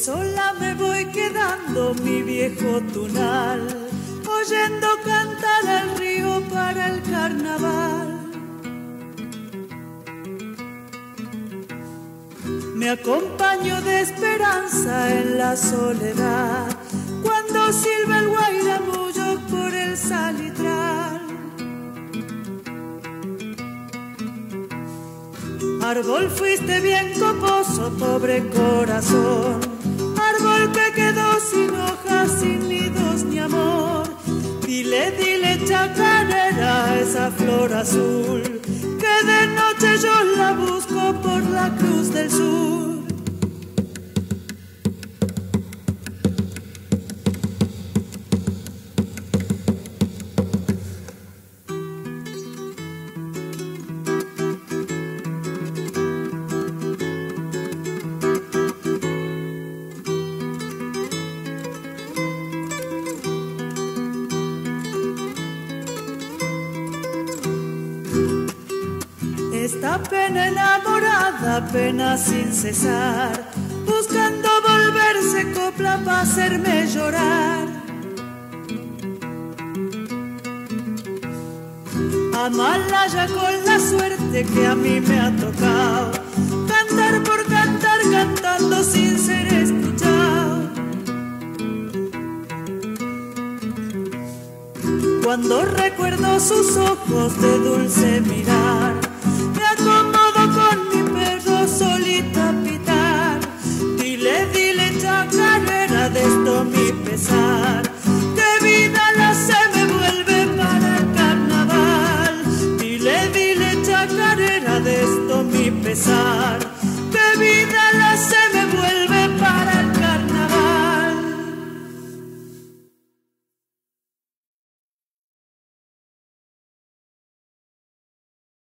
sonando mi viejo tunal, oyendo cantar al río para el carnaval. Me acompaño de esperanza en la soledad, cuando silba el guairamullo por el salitral. Árbol fuiste bien coposo, pobre corazón. Que quedó sin hojas, sin nidos ni amor. Dile, dile, chacarera, esa flor azul. Que de noche yo la busco por la cruz del sur. Esta pena enamorada, pena sin cesar, buscando volverse copla para hacerme llorar. Amarla ya con la suerte que a mí me ha tocado, cantar por cantar, cantando sin ser escuchado. Cuando recuerdo sus ojos de dulce mirar, Que vida la se me vuelve para el carnaval. Dile, dile, chacarera, de esto mi pesar.